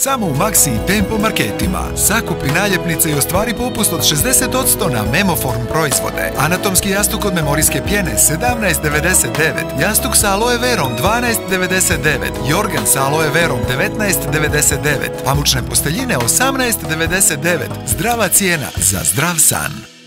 Samo u Maxi i Tempo marketima. Sakupi naljepnice i ostvari popust od 60% na Memoform proizvode. Anatomski jastuk od memorijske pjene 17,99. Jastuk sa aloe verom 12,99. Jorgan sa aloe verom 19,99. Pamučne posteljine 18,99. Zdrava cijena za zdrav san.